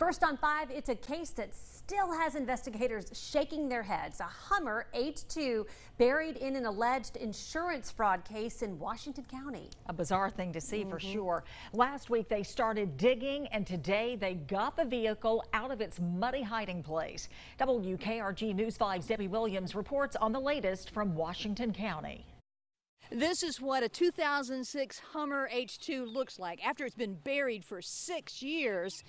First on five, it's a case that still has investigators shaking their heads. A Hummer H2 buried in an alleged insurance fraud case in Washington County. A bizarre thing to see Mm-hmm. for sure. Last week they started digging and today they got the vehicle out of its muddy hiding place. WKRG News 5's Debbie Williams reports on the latest from Washington County. This is what a 2006 Hummer H2 looks like. After it's been buried for six years,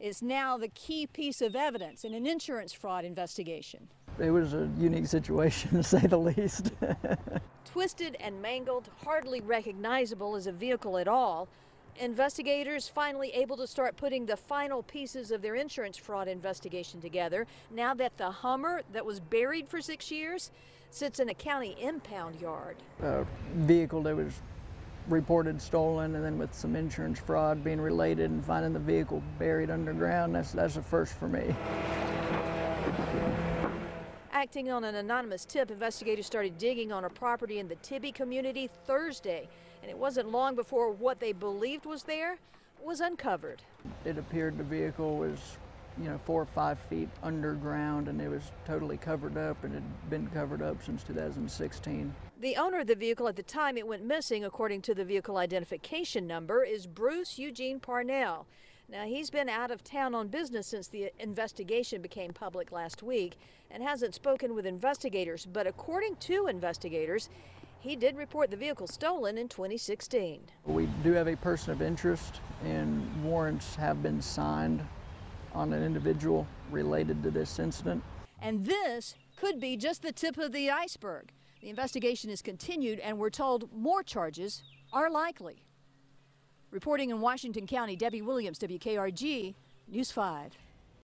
it's now the key piece of evidence in an insurance fraud investigation. It was a unique situation, to say the least. Twisted and mangled, hardly recognizable as a vehicle at all. Investigators finally able to start putting the final pieces of their insurance fraud investigation together now that the Hummer that was buried for six years sits in a county impound yard. a vehicle that was reported stolen, and then with some insurance fraud being related, and finding the vehicle buried underground. That's that's a first for me. Acting on an anonymous tip, investigators started digging on a property in the Tibbie community Thursday, and it wasn't long before what they believed was there was uncovered. It appeared the vehicle was, you know, four or five feet underground, and it was totally covered up, and it had been covered up since 2016. The owner of the vehicle at the time it went missing, according to the vehicle identification number, is Bruce Eugene Parnell. Now, he's been out of town on business since the investigation became public last week and hasn't spoken with investigators. But according to investigators, he did report the vehicle stolen in 2016. We do have a person of interest, and warrants have been signed on an individual related to this incident. And this could be just the tip of the iceberg. The investigation is continued, and we're told more charges are likely. Reporting in Washington County, Debbie Williams, WKRG, News 5.